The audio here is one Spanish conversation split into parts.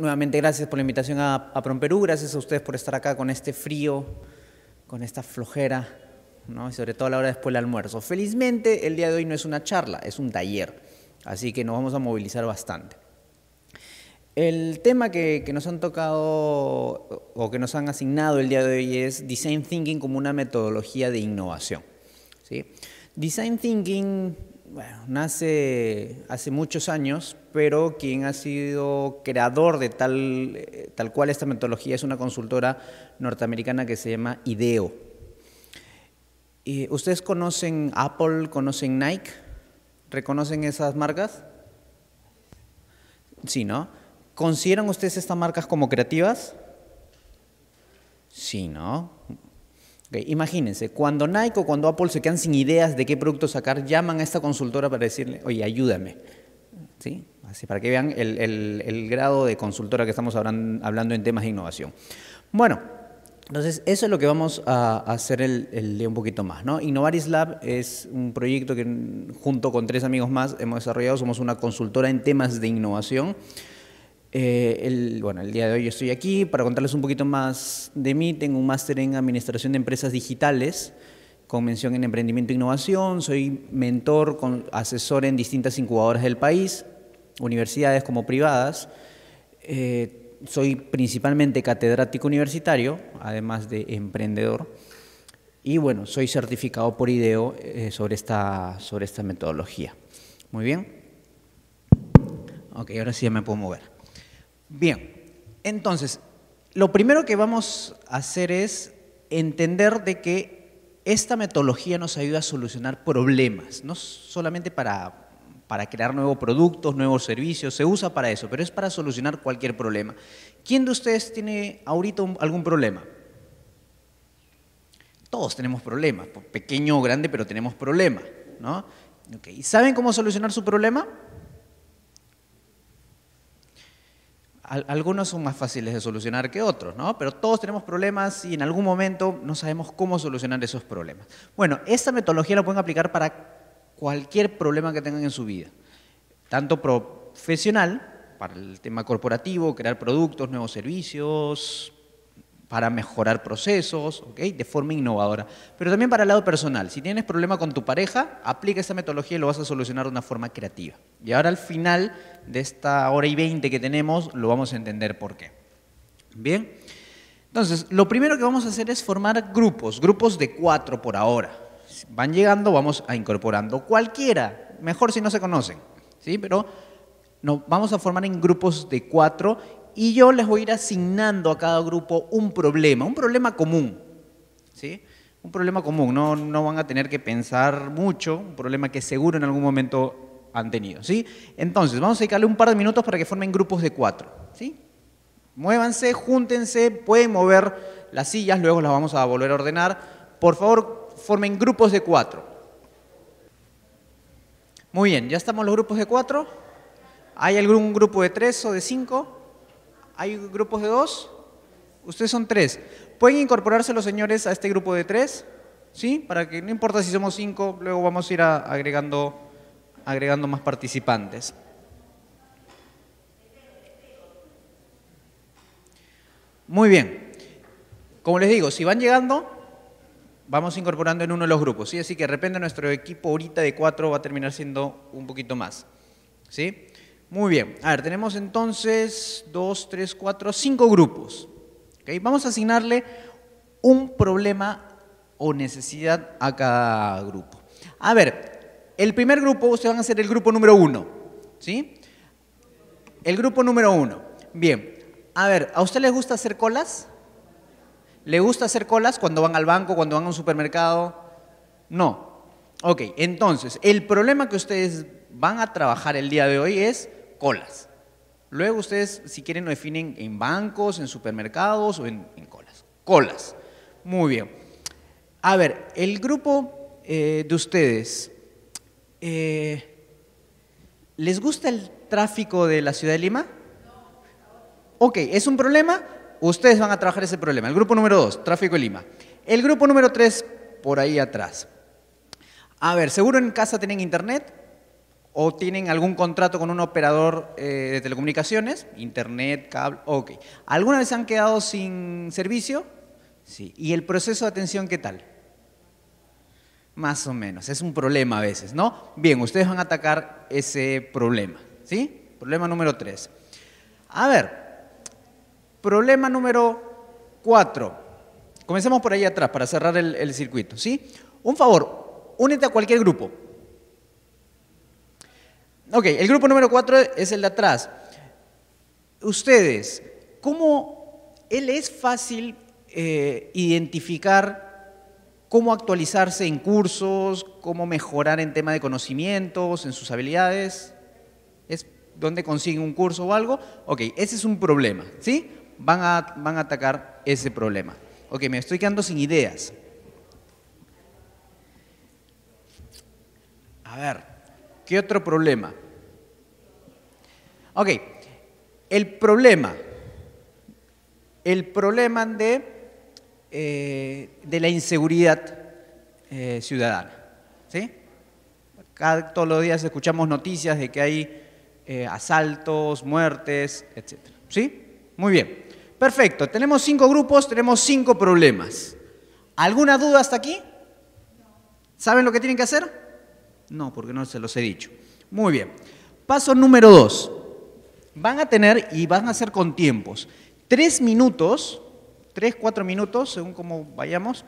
nuevamente gracias por la invitación a, a Promperú, gracias a ustedes por estar acá con este frío, con esta flojera, ¿no? y sobre todo a la hora después del almuerzo. Felizmente el día de hoy no es una charla, es un taller, así que nos vamos a movilizar bastante. El tema que, que, nos han tocado o que nos han asignado el día de hoy es Design Thinking como una metodología de innovación. ¿sí? Design Thinking bueno, nace hace muchos años, pero quien ha sido creador de tal, tal cual esta metodología es una consultora norteamericana que se llama IDEO. ¿Y ¿Ustedes conocen Apple, conocen Nike? ¿Reconocen esas marcas? Sí, ¿no? ¿Consideran ustedes estas marcas como creativas? Sí, ¿no? Imagínense, cuando Nike o cuando Apple se quedan sin ideas de qué producto sacar, llaman a esta consultora para decirle, oye, ayúdame. ¿Sí? Así, para que vean el, grado de consultora que estamos hablando en temas de innovación. Bueno, entonces eso es lo que vamos a hacer el, el un poquito más. ¿no? Innovaris Lab es un proyecto que junto con tres amigos más hemos desarrollado, somos una consultora en temas de innovación. Eh, el, bueno, el día de hoy estoy aquí para contarles un poquito más de mí. Tengo un máster en Administración de Empresas Digitales con mención en Emprendimiento e Innovación. Soy mentor, asesor en distintas incubadoras del país, universidades como privadas. Eh, soy principalmente catedrático universitario, además de emprendedor. Y bueno, soy certificado por IDEO eh, sobre, esta, sobre esta metodología. Muy bien. Ok, ahora sí ya me puedo mover. Bien, entonces, lo primero que vamos a hacer es entender de que esta metodología nos ayuda a solucionar problemas, no solamente para, para crear nuevos productos, nuevos servicios, se usa para eso, pero es para solucionar cualquier problema. ¿Quién de ustedes tiene ahorita algún problema? Todos tenemos problemas, pequeño o grande, pero tenemos problemas, ¿no? Okay. ¿Saben cómo solucionar su problema? Algunos son más fáciles de solucionar que otros, ¿no? Pero todos tenemos problemas y en algún momento no sabemos cómo solucionar esos problemas. Bueno, esta metodología la pueden aplicar para cualquier problema que tengan en su vida, tanto profesional, para el tema corporativo, crear productos, nuevos servicios, para mejorar procesos, ¿okay? de forma innovadora. Pero también para el lado personal. Si tienes problema con tu pareja, aplica esta metodología y lo vas a solucionar de una forma creativa. Y ahora al final de esta hora y veinte que tenemos, lo vamos a entender por qué. Bien. Entonces, lo primero que vamos a hacer es formar grupos, grupos de cuatro por ahora. Van llegando, vamos a incorporando cualquiera, mejor si no se conocen, ¿sí? Pero no, vamos a formar en grupos de cuatro y yo les voy a ir asignando a cada grupo un problema, un problema común. ¿sí? Un problema común, no, no van a tener que pensar mucho, un problema que seguro en algún momento han tenido. ¿sí? Entonces, vamos a dedicarle un par de minutos para que formen grupos de cuatro. ¿sí? Muévanse, júntense, pueden mover las sillas, luego las vamos a volver a ordenar. Por favor, formen grupos de cuatro. Muy bien, ¿ya estamos los grupos de cuatro? ¿Hay algún grupo de tres o de cinco? ¿Hay grupos de dos? Ustedes son tres. ¿Pueden incorporarse los señores a este grupo de tres? ¿Sí? Para que no importa si somos cinco, luego vamos a ir agregando, agregando más participantes. Muy bien. Como les digo, si van llegando, vamos incorporando en uno de los grupos. ¿sí? Así que de repente nuestro equipo ahorita de cuatro va a terminar siendo un poquito más. ¿Sí? Muy bien. A ver, tenemos entonces dos, tres, cuatro, cinco grupos. ¿Okay? Vamos a asignarle un problema o necesidad a cada grupo. A ver, el primer grupo, ustedes van a ser el grupo número uno. ¿Sí? El grupo número uno. Bien. A ver, ¿a usted les gusta hacer colas? ¿Le gusta hacer colas cuando van al banco, cuando van a un supermercado? No. Ok, entonces, el problema que ustedes van a trabajar el día de hoy es colas. Luego ustedes, si quieren, lo definen en bancos, en supermercados o en, en colas. Colas. Muy bien. A ver, el grupo eh, de ustedes, eh, ¿les gusta el tráfico de la ciudad de Lima? Ok, ¿es un problema? Ustedes van a trabajar ese problema. El grupo número dos, tráfico de Lima. El grupo número tres, por ahí atrás. A ver, ¿seguro en casa tienen internet? ¿O tienen algún contrato con un operador eh, de telecomunicaciones? Internet, cable, ok. ¿Alguna vez han quedado sin servicio? Sí. ¿Y el proceso de atención qué tal? Más o menos. Es un problema a veces, ¿no? Bien, ustedes van a atacar ese problema, ¿sí? Problema número tres. A ver, problema número cuatro. Comencemos por ahí atrás para cerrar el, el circuito, ¿sí? Un favor, únete a cualquier grupo. Ok, el grupo número cuatro es el de atrás. Ustedes, ¿cómo él es fácil eh, identificar cómo actualizarse en cursos, cómo mejorar en tema de conocimientos, en sus habilidades? ¿Es dónde consiguen un curso o algo? Ok, ese es un problema, ¿sí? Van a, van a atacar ese problema. Ok, me estoy quedando sin ideas. A ver, ¿Qué otro problema? Ok, el problema, el problema de, eh, de la inseguridad eh, ciudadana. ¿sí? Cada, todos los días escuchamos noticias de que hay eh, asaltos, muertes, etc. ¿Sí? Muy bien. Perfecto, tenemos cinco grupos, tenemos cinco problemas. ¿Alguna duda hasta aquí? ¿Saben lo que tienen que hacer? No, porque no se los he dicho. Muy bien. Paso número dos. Van a tener, y van a hacer con tiempos, tres minutos, tres, cuatro minutos, según cómo vayamos,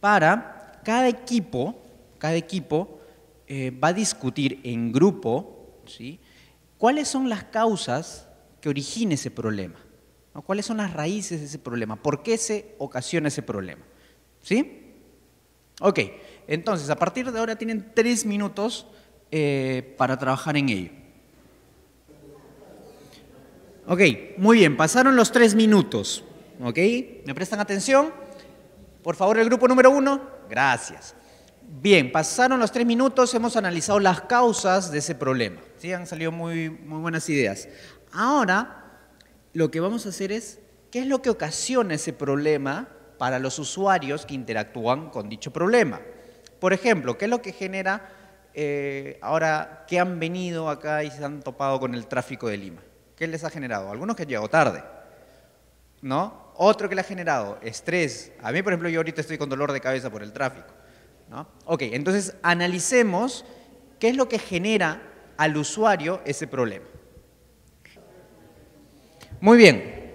para cada equipo, cada equipo eh, va a discutir en grupo, ¿sí? ¿Cuáles son las causas que originan ese problema? ¿Cuáles son las raíces de ese problema? ¿Por qué se ocasiona ese problema? ¿Sí? Ok. Entonces, a partir de ahora tienen tres minutos eh, para trabajar en ello. Ok, muy bien, pasaron los tres minutos. ¿Ok? ¿Me prestan atención? Por favor, el grupo número uno. Gracias. Bien, pasaron los tres minutos, hemos analizado las causas de ese problema. ¿sí? Han salido muy, muy buenas ideas. Ahora, lo que vamos a hacer es, ¿qué es lo que ocasiona ese problema para los usuarios que interactúan con dicho problema? Por ejemplo, ¿qué es lo que genera eh, ahora que han venido acá y se han topado con el tráfico de Lima? ¿Qué les ha generado? Algunos que han llegado tarde, ¿no? Otro que le ha generado estrés. A mí, por ejemplo, yo ahorita estoy con dolor de cabeza por el tráfico, ¿no? Ok, entonces analicemos qué es lo que genera al usuario ese problema. Muy bien,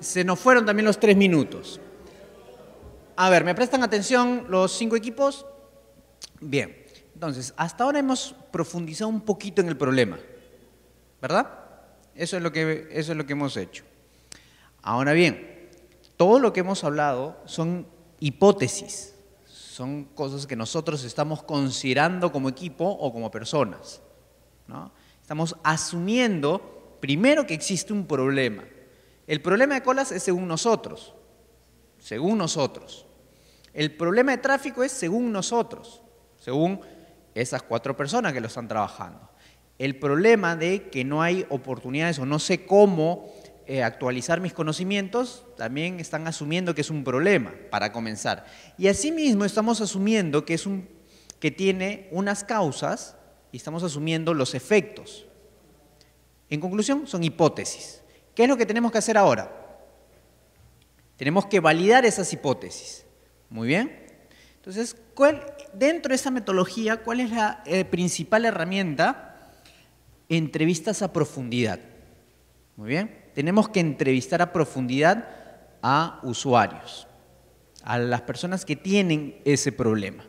se nos fueron también los tres minutos. A ver, ¿me prestan atención los cinco equipos? Bien, entonces, hasta ahora hemos profundizado un poquito en el problema, ¿verdad? Eso es lo que, eso es lo que hemos hecho. Ahora bien, todo lo que hemos hablado son hipótesis, son cosas que nosotros estamos considerando como equipo o como personas. ¿no? Estamos asumiendo primero que existe un problema. El problema de colas es según nosotros, según nosotros. El problema de tráfico es según nosotros según esas cuatro personas que lo están trabajando. El problema de que no hay oportunidades o no sé cómo eh, actualizar mis conocimientos, también están asumiendo que es un problema para comenzar. Y asimismo estamos asumiendo que, es un, que tiene unas causas y estamos asumiendo los efectos. En conclusión, son hipótesis. ¿Qué es lo que tenemos que hacer ahora? Tenemos que validar esas hipótesis. Muy bien. Entonces, dentro de esa metodología, ¿cuál es la eh, principal herramienta? Entrevistas a profundidad. Muy bien. Tenemos que entrevistar a profundidad a usuarios, a las personas que tienen ese problema.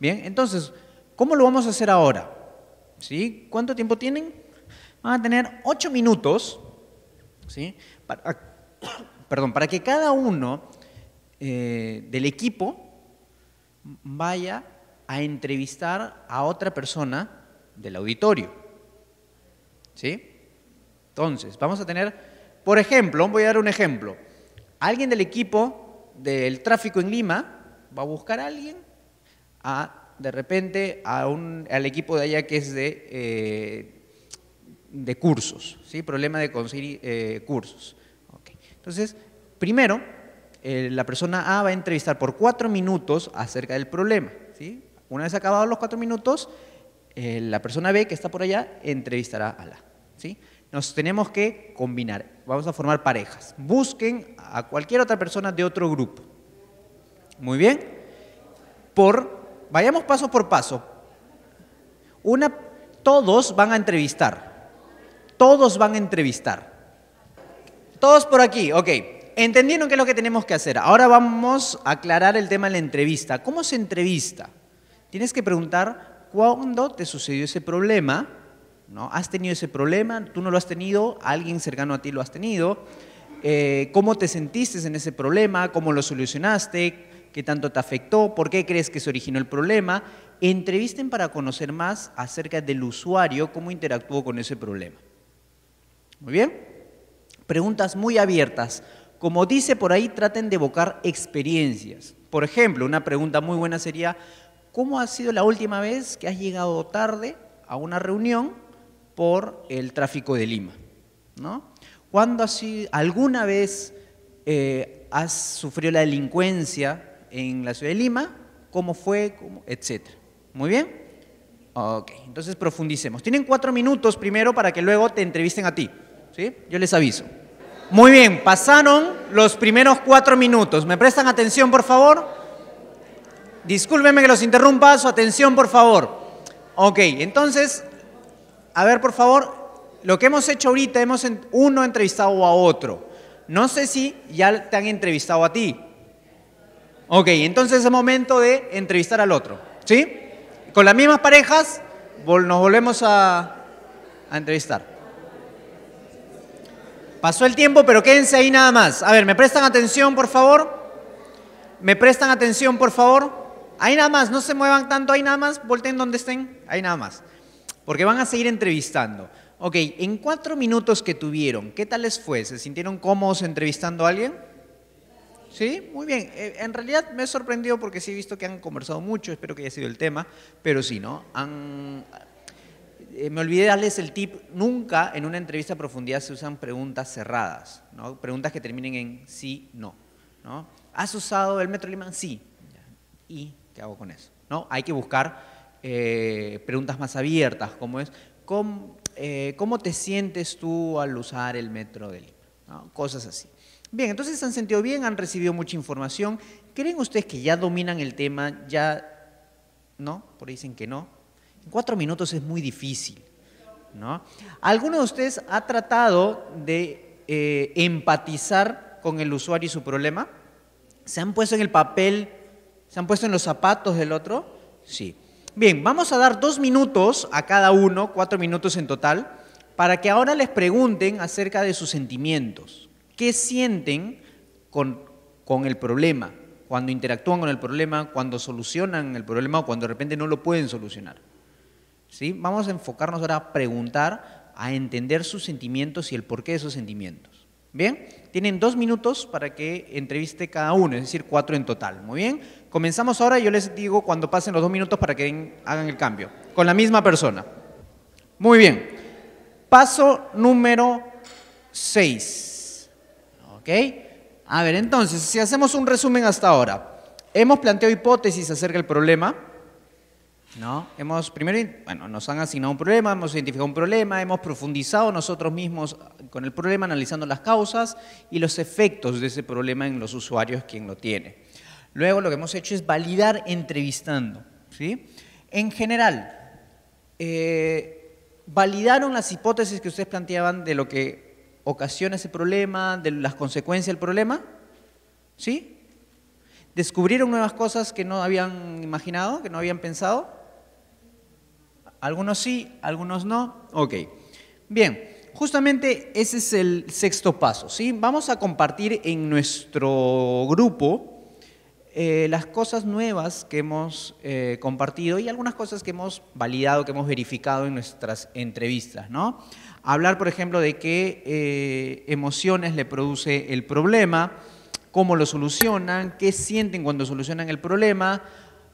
Bien, entonces, ¿cómo lo vamos a hacer ahora? ¿Sí? ¿Cuánto tiempo tienen? Van a tener ocho minutos, ¿sí? perdón, para que cada uno eh, del equipo vaya a entrevistar a otra persona del auditorio. ¿Sí? Entonces, vamos a tener, por ejemplo, voy a dar un ejemplo. Alguien del equipo del tráfico en Lima va a buscar a alguien, a, de repente, a un, al equipo de allá que es de, eh, de cursos, ¿sí? Problema de conseguir eh, cursos. Entonces, primero, eh, la persona A va a entrevistar por cuatro minutos acerca del problema. ¿sí? Una vez acabados los cuatro minutos, eh, la persona B que está por allá entrevistará a la. ¿sí? Nos tenemos que combinar. Vamos a formar parejas. Busquen a cualquier otra persona de otro grupo. Muy bien. Por, vayamos paso por paso. Una, todos van a entrevistar. Todos van a entrevistar. Todos por aquí, ok. ¿Entendieron qué es lo que tenemos que hacer? Ahora vamos a aclarar el tema de la entrevista. ¿Cómo se entrevista? Tienes que preguntar cuándo te sucedió ese problema, ¿no? ¿Has tenido ese problema? ¿Tú no lo has tenido? ¿Alguien cercano a ti lo has tenido? Eh, ¿Cómo te sentiste en ese problema? ¿Cómo lo solucionaste? ¿Qué tanto te afectó? ¿Por qué crees que se originó el problema? Entrevisten para conocer más acerca del usuario, cómo interactuó con ese problema. Muy bien. Preguntas muy abiertas. Como dice por ahí, traten de evocar experiencias. Por ejemplo, una pregunta muy buena sería, ¿cómo ha sido la última vez que has llegado tarde a una reunión por el tráfico de Lima? ¿No? ¿Cuándo sido, alguna vez eh, has sufrido la delincuencia en la ciudad de Lima? ¿Cómo fue? Etcétera. ¿Muy bien? Ok, entonces profundicemos. Tienen cuatro minutos primero para que luego te entrevisten a ti. ¿Sí? Yo les aviso. Muy bien, pasaron los primeros cuatro minutos. ¿Me prestan atención, por favor? Discúlpenme que los interrumpa, su atención, por favor. Ok, entonces, a ver, por favor, lo que hemos hecho ahorita, hemos uno entrevistado a otro. No sé si ya te han entrevistado a ti. Ok, entonces es momento de entrevistar al otro. ¿Sí? Con las mismas parejas nos volvemos a, a entrevistar. Pasó el tiempo, pero quédense ahí nada más. A ver, ¿me prestan atención, por favor? ¿Me prestan atención, por favor? Ahí nada más, no se muevan tanto, ahí nada más, volteen donde estén, ahí nada más. Porque van a seguir entrevistando. Ok, en cuatro minutos que tuvieron, ¿qué tal les fue? ¿Se sintieron cómodos entrevistando a alguien? Sí, muy bien. Eh, en realidad me he sorprendido porque sí he visto que han conversado mucho, espero que haya sido el tema, pero sí, ¿no? Han, eh, me olvidé darles el tip, nunca en una entrevista a profundidad se usan preguntas cerradas, ¿no? preguntas que terminen en sí, no. ¿no? ¿Has usado el Metro Lima? Sí. ¿Y qué hago con eso? ¿No? Hay que buscar eh, preguntas más abiertas, como es, eh, ¿cómo, te sientes tú al usar el Metro de Lima? Cosas así. Bien, entonces se han sentido bien, han recibido mucha información. ¿Creen ustedes que ya dominan el tema? ¿Ya no? Por ahí dicen que no. Cuatro minutos es muy difícil. ¿no? ¿Alguno de ustedes ha tratado de eh, empatizar con el usuario y su problema? ¿Se han puesto en el papel, se han puesto en los zapatos del otro? Sí. Bien, vamos a dar dos minutos a cada uno, cuatro minutos en total, para que ahora les pregunten acerca de sus sentimientos. ¿Qué sienten con, con el problema? Cuando interactúan con el problema, cuando solucionan el problema o cuando de repente no lo pueden solucionar. ¿Sí? Vamos a enfocarnos ahora a preguntar, a entender sus sentimientos y el porqué de esos sentimientos. ¿Bien? Tienen dos minutos para que entreviste cada uno, es decir, cuatro en total. Muy bien. Comenzamos ahora y yo les digo cuando pasen los dos minutos para que hagan el cambio. Con la misma persona. Muy bien. Paso número seis. ¿Ok? A ver, entonces, si hacemos un resumen hasta ahora. Hemos planteado hipótesis acerca del problema. ¿No? Hemos, primero, bueno, nos han asignado un problema, hemos identificado un problema, hemos profundizado nosotros mismos con el problema, analizando las causas y los efectos de ese problema en los usuarios, quien lo tiene. Luego lo que hemos hecho es validar entrevistando. ¿sí? En general, eh, ¿validaron las hipótesis que ustedes planteaban de lo que ocasiona ese problema, de las consecuencias del problema? ¿Sí? ¿Descubrieron nuevas cosas que no habían imaginado, que no habían pensado? Algunos sí, algunos no. Ok. Bien, justamente ese es el sexto paso. ¿sí? Vamos a compartir en nuestro grupo eh, las cosas nuevas que hemos eh, compartido y algunas cosas que hemos validado, que hemos verificado en nuestras entrevistas. ¿no? Hablar, por ejemplo, de qué eh, emociones le produce el problema, cómo lo solucionan, qué sienten cuando solucionan el problema,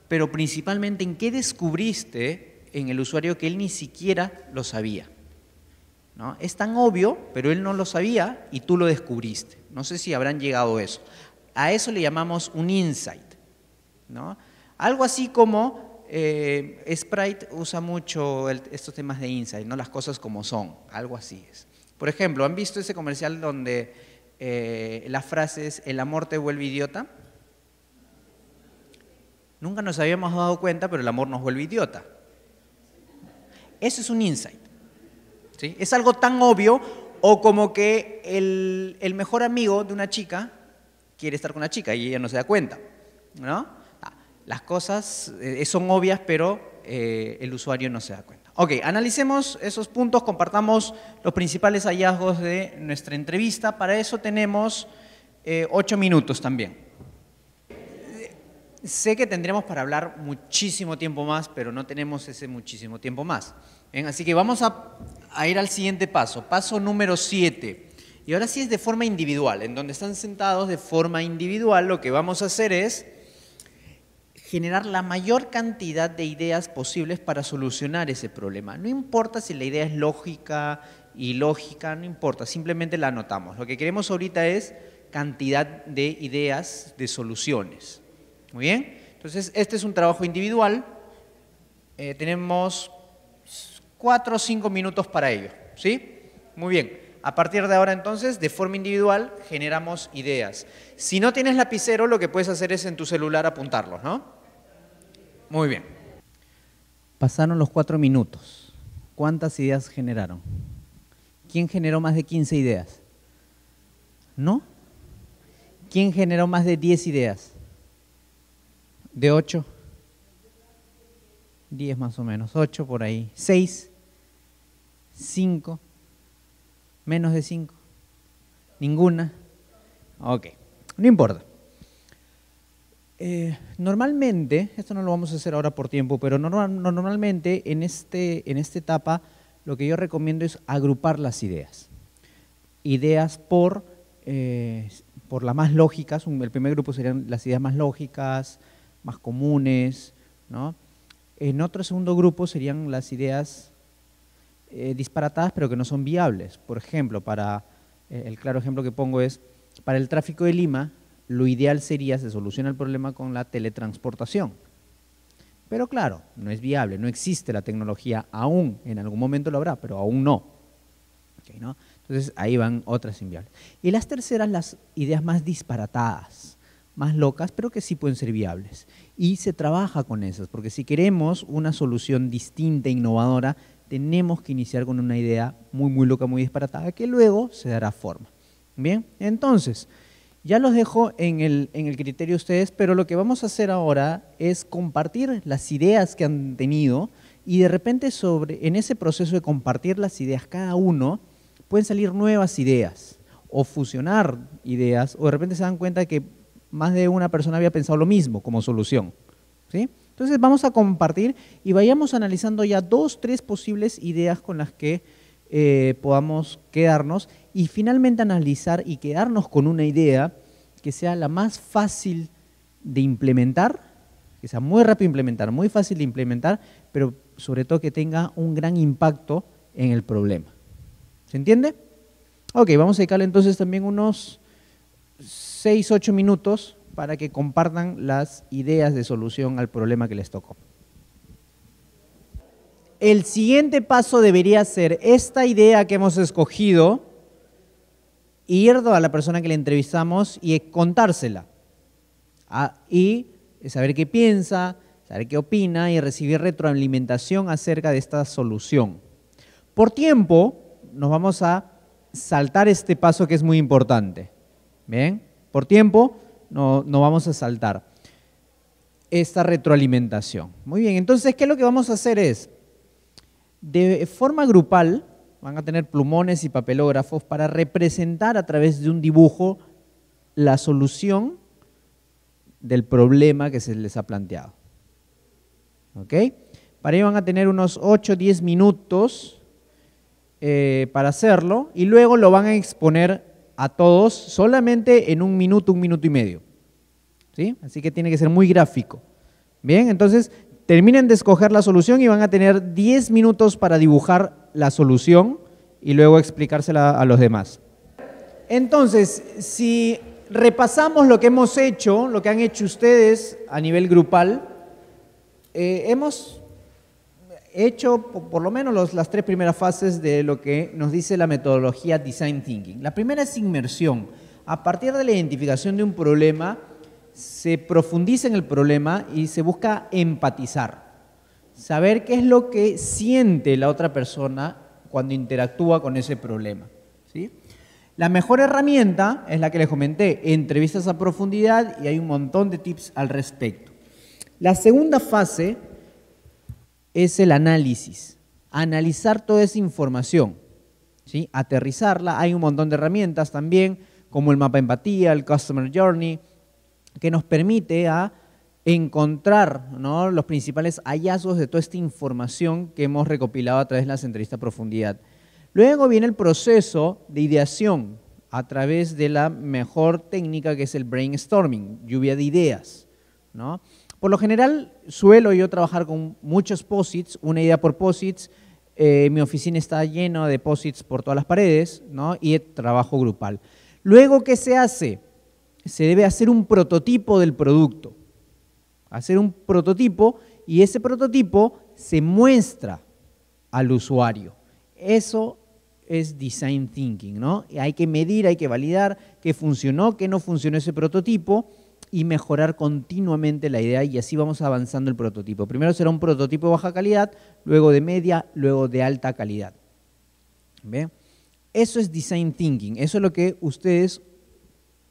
pero principalmente en qué descubriste en el usuario que él ni siquiera lo sabía. ¿no? Es tan obvio, pero él no lo sabía y tú lo descubriste. No sé si habrán llegado a eso. A eso le llamamos un insight. ¿no? Algo así como eh, Sprite usa mucho estos temas de insight, ¿no? las cosas como son, algo así es. Por ejemplo, ¿han visto ese comercial donde eh, la frase es el amor te vuelve idiota? Nunca nos habíamos dado cuenta, pero el amor nos vuelve idiota. Eso es un insight. ¿sí? Es algo tan obvio o como que el, el, mejor amigo de una chica quiere estar con una chica y ella no se da cuenta. ¿no? Ah, las cosas eh, son obvias, pero eh, el usuario no se da cuenta. Ok, analicemos esos puntos, compartamos los principales hallazgos de nuestra entrevista. Para eso tenemos eh, ocho minutos también. Sé que tendríamos para hablar muchísimo tiempo más, pero no tenemos ese muchísimo tiempo más. Así que vamos a, ir al siguiente paso, paso número siete. Y ahora sí es de forma individual, en donde están sentados de forma individual, lo que vamos a hacer es generar la mayor cantidad de ideas posibles para solucionar ese problema. No importa si la idea es lógica, ilógica, no importa, simplemente la anotamos. Lo que queremos ahorita es cantidad de ideas, de soluciones. Muy bien, entonces este es un trabajo individual. Eh, tenemos cuatro o cinco minutos para ello. ¿Sí? Muy bien. A partir de ahora entonces, de forma individual, generamos ideas. Si no tienes lapicero, lo que puedes hacer es en tu celular apuntarlos, ¿no? Muy bien. Pasaron los cuatro minutos. ¿Cuántas ideas generaron? ¿Quién generó más de 15 ideas? ¿No? ¿Quién generó más de 10 ideas? ¿De 8? 10 más o menos, 8 por ahí. ¿6? ¿5? ¿Menos de 5? ¿Ninguna? Ok, no importa. Eh, normalmente, esto no lo vamos a hacer ahora por tiempo, pero normalmente en, este, en esta etapa lo que yo recomiendo es agrupar las ideas. Ideas por, eh, por las más lógicas, el primer grupo serían las ideas más lógicas, más comunes, ¿no? En otro segundo grupo serían las ideas eh, disparatadas pero que no son viables. Por ejemplo, para el claro ejemplo que pongo es, para el tráfico de Lima, lo ideal sería, se soluciona el problema con la teletransportación. Pero claro, no es viable, no existe la tecnología aún, en algún momento lo habrá, pero aún no. Entonces ahí van otras inviables. Y las terceras, las ideas más disparatadas, más locas, pero que sí pueden ser viables. Y se trabaja con esas, porque si queremos una solución distinta, innovadora, tenemos que iniciar con una idea muy, muy loca, muy disparatada, que luego se dará forma. Bien, entonces, ya los dejo en el, en el criterio ustedes, pero lo que vamos a hacer ahora es compartir las ideas que han tenido y de repente sobre, en ese proceso de compartir las ideas cada uno, pueden salir nuevas ideas o fusionar ideas o de repente se dan cuenta que más de una persona había pensado lo mismo como solución. ¿sí? Entonces vamos a compartir y vayamos analizando ya dos, tres posibles ideas con las que eh, podamos quedarnos y finalmente analizar y quedarnos con una idea que sea la más fácil de implementar, que sea muy rápido de implementar, muy fácil de implementar, pero sobre todo que tenga un gran impacto en el problema. ¿Se entiende? Ok, vamos a dedicarle entonces también unos 6, 8 minutos para que compartan las ideas de solución al problema que les tocó. El siguiente paso debería ser esta idea que hemos escogido, ir a la persona que le entrevistamos y contársela. Ah, y saber qué piensa, saber qué opina y recibir retroalimentación acerca de esta solución. Por tiempo, nos vamos a saltar este paso que es muy importante. ¿Bien? Por tiempo, no, no vamos a saltar esta retroalimentación. Muy bien, entonces, ¿qué es lo que vamos a hacer? Es, de forma grupal, van a tener plumones y papelógrafos para representar a través de un dibujo la solución del problema que se les ha planteado. ¿Ok? Para ello van a tener unos 8 o 10 minutos eh, para hacerlo y luego lo van a exponer a todos solamente en un minuto, un minuto y medio. ¿Sí? Así que tiene que ser muy gráfico. Bien, entonces terminen de escoger la solución y van a tener 10 minutos para dibujar la solución y luego explicársela a los demás. Entonces, si repasamos lo que hemos hecho, lo que han hecho ustedes a nivel grupal, eh, hemos hecho por lo menos las tres primeras fases de lo que nos dice la metodología Design Thinking. La primera es inmersión. A partir de la identificación de un problema, se profundiza en el problema y se busca empatizar. Saber qué es lo que siente la otra persona cuando interactúa con ese problema. ¿sí? La mejor herramienta es la que les comenté, entrevistas a profundidad y hay un montón de tips al respecto. La segunda fase es el análisis, analizar toda esa información, ¿sí? aterrizarla. Hay un montón de herramientas también, como el mapa empatía, el Customer Journey, que nos permite a encontrar los principales hallazgos de toda esta información que hemos recopilado a través de las entrevistas profundidad. Luego viene el proceso de ideación a través de la mejor técnica que es el brainstorming, lluvia de ideas. ¿no? Por lo general suelo yo trabajar con muchos posits, una idea por posits. Eh, mi oficina está llena de posits por todas las paredes ¿no? y trabajo grupal. Luego, ¿qué se hace? Se debe hacer un prototipo del producto. Hacer un prototipo y ese prototipo se muestra al usuario. Eso es design thinking, ¿no? Hay que medir, hay que validar qué funcionó, qué no funcionó ese prototipo y mejorar continuamente la idea y así vamos avanzando el prototipo. Primero será un prototipo de baja calidad, luego de media, luego de alta calidad. ¿Ve? Eso es design thinking, eso es lo que ustedes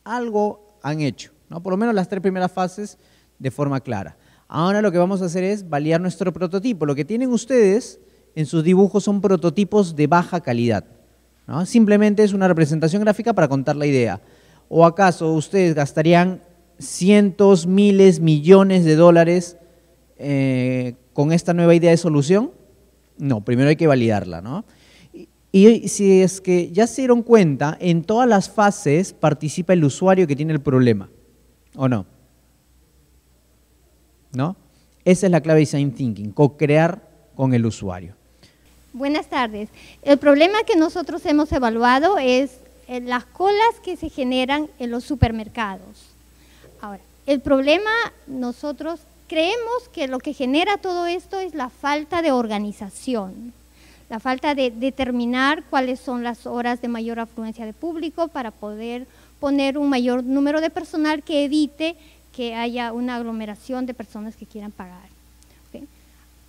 algo han hecho, ¿no? por lo menos las tres primeras fases de forma clara. Ahora lo que vamos a hacer es validar nuestro prototipo. Lo que tienen ustedes en sus dibujos son prototipos de baja calidad. ¿no? Simplemente es una representación gráfica para contar la idea. ¿O acaso ustedes gastarían cientos, miles, millones de dólares eh, con esta nueva idea de solución? No, primero hay que validarla, ¿no? Y, si es que ya se dieron cuenta, en todas las fases participa el usuario que tiene el problema, ¿o no? ¿No? Esa es la clave de Design Thinking, co-crear con el usuario. Buenas tardes. El problema que nosotros hemos evaluado es eh, las colas que se generan en los supermercados. Ahora, el problema nosotros creemos que lo que genera todo esto es la falta de organización, la falta de determinar cuáles son las horas de mayor afluencia de público para poder poner un mayor número de personal que evite que haya una aglomeración de personas que quieran pagar.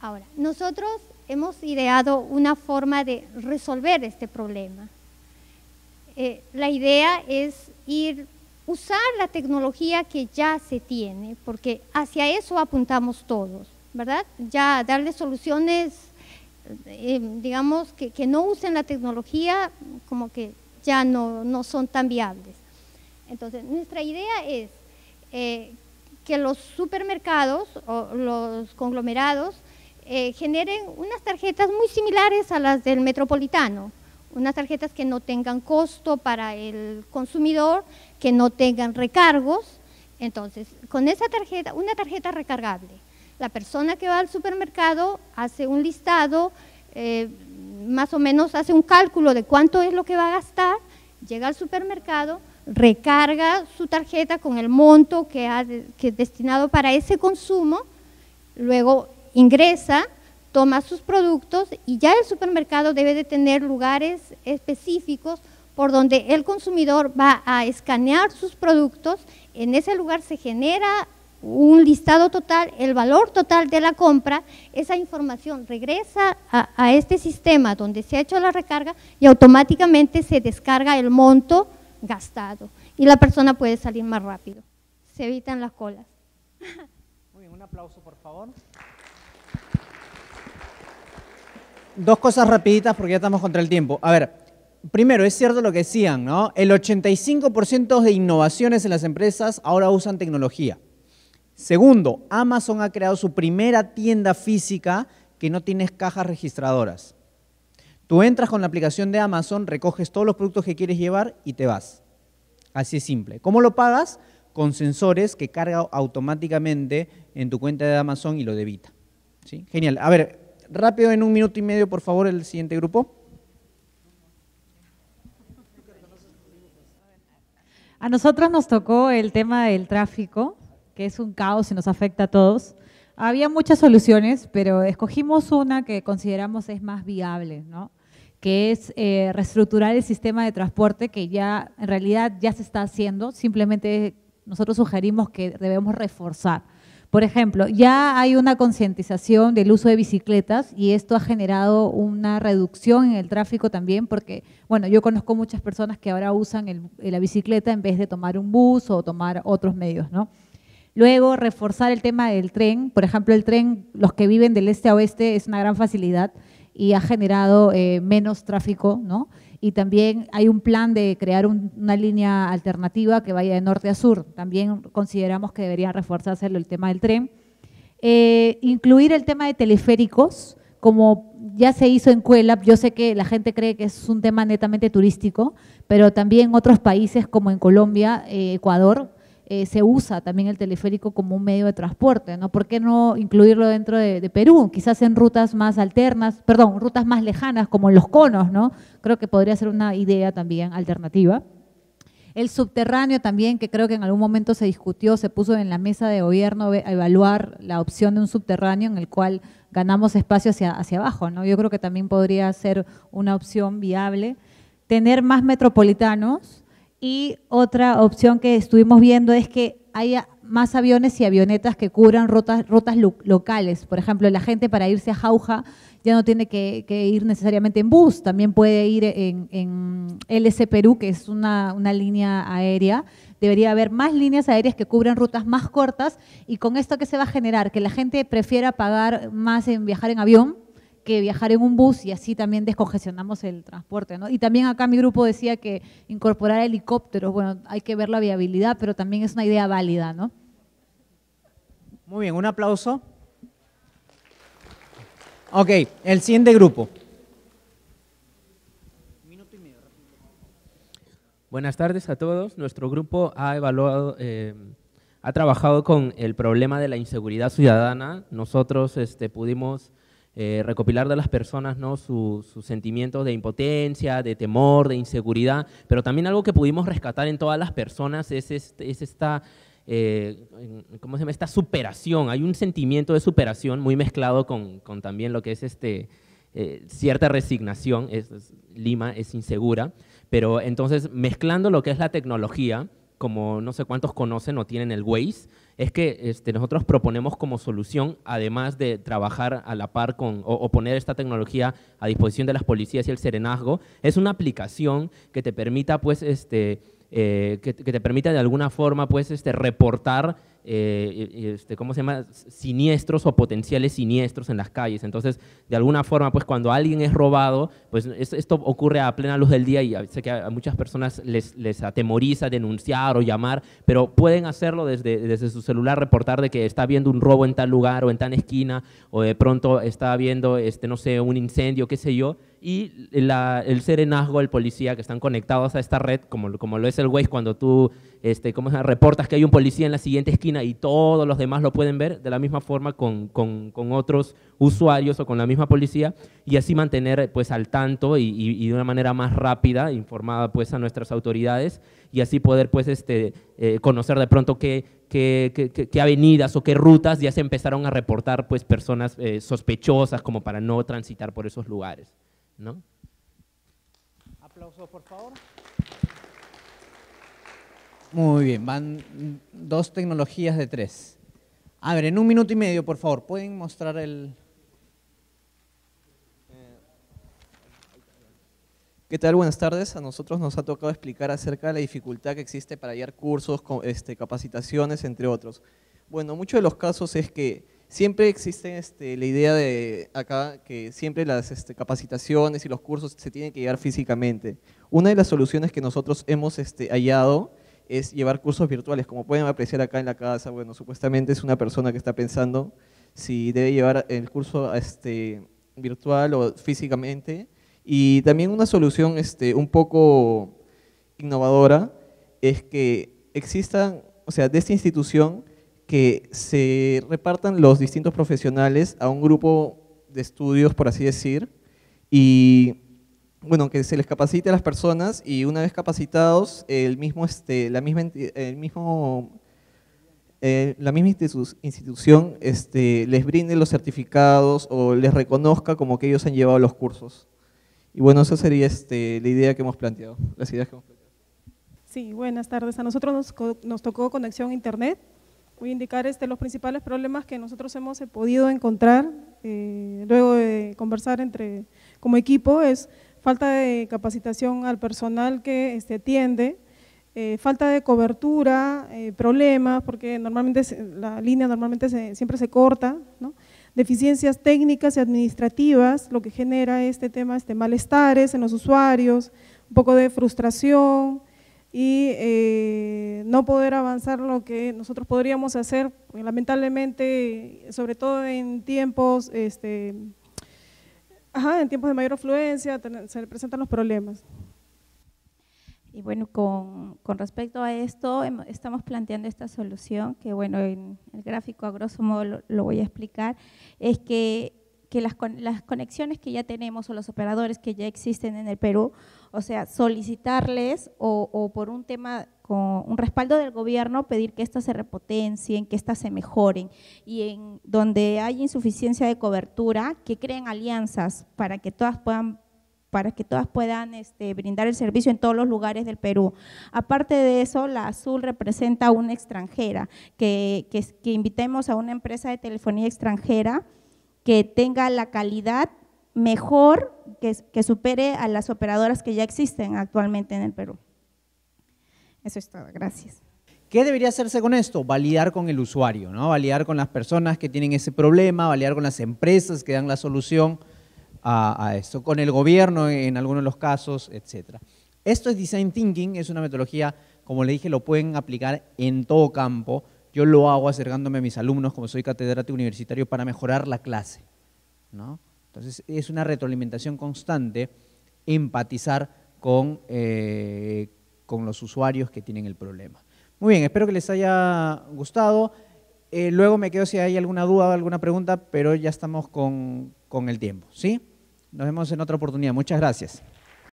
Ahora, nosotros hemos ideado una forma de resolver este problema. Eh, la idea es ir usar la tecnología que ya se tiene, porque hacia eso apuntamos todos, ¿verdad? Ya darle soluciones, eh, digamos, que, no usen la tecnología, como que ya no, son tan viables. Entonces, nuestra idea es eh, que los supermercados o los conglomerados eh, generen unas tarjetas muy similares a las del metropolitano, unas tarjetas que no tengan costo para el consumidor, que no tengan recargos. Entonces, con esa tarjeta, una tarjeta recargable, la persona que va al supermercado hace un listado, eh, más o menos hace un cálculo de cuánto es lo que va a gastar, llega al supermercado, recarga su tarjeta con el monto que ha que es destinado para ese consumo, luego ingresa toma sus productos y ya el supermercado debe de tener lugares específicos por donde el consumidor va a escanear sus productos. En ese lugar se genera un listado total, el valor total de la compra, esa información regresa a, a, este sistema donde se ha hecho la recarga y automáticamente se descarga el monto gastado y la persona puede salir más rápido. Se evitan las colas. Muy bien, un aplauso por favor. Dos cosas rapiditas porque ya estamos contra el tiempo. A ver, primero, es cierto lo que decían, ¿no? El 85% de innovaciones en las empresas ahora usan tecnología. Segundo, Amazon ha creado su primera tienda física que no tiene cajas registradoras. Tú entras con la aplicación de Amazon, recoges todos los productos que quieres llevar y te vas. Así es simple. ¿Cómo lo pagas? Con sensores que carga automáticamente en tu cuenta de Amazon y lo debita. ¿Sí? Genial. A ver, Rápido, en un minuto y medio, por favor, el siguiente grupo. A nosotros nos tocó el tema del tráfico, que es un caos y nos afecta a todos. Había muchas soluciones, pero escogimos una que consideramos es más viable, ¿no? que es eh, reestructurar el sistema de transporte que ya en realidad ya se está haciendo, simplemente nosotros sugerimos que debemos reforzar. Por ejemplo, ya hay una concientización del uso de bicicletas y esto ha generado una reducción en el tráfico también porque, bueno, yo conozco muchas personas que ahora usan la bicicleta en vez de tomar un bus o tomar otros medios, ¿no? Luego, reforzar el tema del tren. Por ejemplo, el tren, los que viven del este a oeste, es una gran facilidad y ha generado eh, menos tráfico, ¿no? Y también hay un plan de crear una línea alternativa que vaya de norte a sur. También consideramos que debería reforzarse el tema del tren. Eh, incluir el tema de teleféricos, como ya se hizo en Cuelap, yo sé que la gente cree que es un tema netamente turístico, pero también otros países como en Colombia, eh, Ecuador, eh, se usa también el teleférico como un medio de transporte, ¿no? ¿Por qué no incluirlo dentro de, Perú? Quizás en rutas más alternas, perdón, rutas más lejanas como los conos, ¿no? Creo que podría ser una idea también alternativa. El subterráneo también, que creo que en algún momento se discutió, se puso en la mesa de gobierno a evaluar la opción de un subterráneo en el cual ganamos espacio hacia, hacia abajo, ¿no? Yo creo que también podría ser una opción viable. Tener más metropolitanos, y otra opción que estuvimos viendo es que haya más aviones y avionetas que cubran rutas, rutas locales. Por ejemplo, la gente para irse a Jauja ya no tiene que, ir necesariamente en bus, también puede ir en, LC Perú, que es una, una, línea aérea. Debería haber más líneas aéreas que cubran rutas más cortas y con esto que se va a generar, que la gente prefiera pagar más en viajar en avión que viajar en un bus y así también descongestionamos el transporte. ¿no? Y también acá mi grupo decía que incorporar helicópteros, bueno, hay que ver la viabilidad, pero también es una idea válida. ¿no? Muy bien, un aplauso. Ok, el siguiente grupo. Buenas tardes a todos. Nuestro grupo ha evaluado, eh, ha trabajado con el problema de la inseguridad ciudadana. Nosotros este, pudimos eh, recopilar de las personas ¿no? sus su sentimientos de impotencia, de temor, de inseguridad, pero también algo que pudimos rescatar en todas las personas es, este, es esta, eh, ¿cómo se llama? esta superación. Hay un sentimiento de superación muy mezclado con, con también lo que es este, eh, cierta resignación. Lima es insegura, pero entonces mezclando lo que es la tecnología, como no sé cuántos conocen o tienen el Waze, es que este, nosotros proponemos como solución, además de trabajar a la par con, o, poner esta tecnología a disposición de las policías y el serenazgo, es una aplicación que te permita, pues, este, eh, que, te permita de alguna forma, pues, este, reportar eh, este, ¿cómo se llama? siniestros o potenciales siniestros en las calles. Entonces, de alguna forma, pues cuando alguien es robado, pues esto ocurre a plena luz del día y sé que a muchas personas les, les atemoriza denunciar o llamar, pero pueden hacerlo desde, desde su celular, reportar de que está viendo un robo en tal lugar o en tal esquina, o de pronto está viendo, este, no sé, un incendio, qué sé yo, y el serenazgo, el policía que están conectados a esta red, como, como lo es el Waze, cuando tú este, ¿cómo se reportas que hay un policía en la siguiente esquina y todos los demás lo pueden ver, de la misma forma con, con, con otros usuarios o con la misma policía, y así mantener pues, al tanto y, y, de una manera más rápida, informada pues, a nuestras autoridades, y así poder pues, este, eh, conocer de pronto qué, qué, qué, avenidas o qué rutas ya se empezaron a reportar pues, personas eh, sospechosas como para no transitar por esos lugares. ¿No? Aplausos, por favor. Muy bien, van dos tecnologías de tres. A ver, en un minuto y medio, por favor, ¿pueden mostrar el...? ¿Qué tal? Buenas tardes. A nosotros nos ha tocado explicar acerca de la dificultad que existe para hallar cursos, este, capacitaciones, entre otros. Bueno, muchos de los casos es que siempre existe este, la idea de acá que siempre las este, capacitaciones y los cursos se tienen que llevar físicamente. Una de las soluciones que nosotros hemos este, hallado es llevar cursos virtuales. Como pueden apreciar acá en la casa, bueno, supuestamente es una persona que está pensando si debe llevar el curso este, virtual o físicamente. Y también una solución este, un poco innovadora es que existan, o sea, de esta institución, que se repartan los distintos profesionales a un grupo de estudios, por así decir, y bueno, que se les capacite a las personas y una vez capacitados, el mismo, este, la misma, el mismo eh, la misma institución este, les brinde los certificados o les reconozca como que ellos han llevado los cursos. Y bueno, esa sería este, la idea que hemos planteado, las ideas que hemos planteado. Sí, buenas tardes. A nosotros nos, nos tocó conexión a Internet. Voy a indicar este, los principales problemas que nosotros hemos podido encontrar eh, luego de conversar entre como equipo. Es falta de capacitación al personal que este, atiende, eh, falta de cobertura, eh, problemas, porque normalmente la línea normalmente siempre se corta, deficiencias técnicas y administrativas, lo que genera este tema, este malestares en los usuarios, un poco de frustración y eh, no poder avanzar lo que nosotros podríamos hacer, lamentablemente, sobre todo en tiempos, este, en tiempos de mayor afluencia, se presentan los problemas. Y bueno, con, respecto a esto, estamos planteando esta solución, que bueno, en el gráfico a grosso modo lo, voy a explicar, es que, las, las, conexiones que ya tenemos o los operadores que ya existen en el Perú, o sea, solicitarles o, por un tema con un respaldo del gobierno, pedir que estas se repotencien, que estas se mejoren y en donde hay insuficiencia de cobertura, que creen alianzas para que todas puedan para que todas puedan este, brindar el servicio en todos los lugares del Perú. Aparte de eso, la Azul representa a una extranjera, que, que, invitemos a una empresa de telefonía extranjera que tenga la calidad mejor, que, que supere a las operadoras que ya existen actualmente en el Perú. Eso es todo, gracias. ¿Qué debería hacerse con esto? Validar con el usuario, ¿no? Validar con las personas que tienen ese problema, validar con las empresas que dan la solución a, esto, con el gobierno en algunos de los casos, etc. Esto es Design Thinking, es una metodología, como le dije, lo pueden aplicar en todo campo. Yo lo hago acercándome a mis alumnos, como soy catedrático universitario, para mejorar la clase. ¿no? Entonces, es una retroalimentación constante, empatizar con, eh, con los usuarios que tienen el problema. Muy bien, espero que les haya gustado. Eh, luego me quedo si hay alguna duda o alguna pregunta, pero ya estamos con, con el tiempo. ¿sí? Nos vemos en otra oportunidad. Muchas gracias.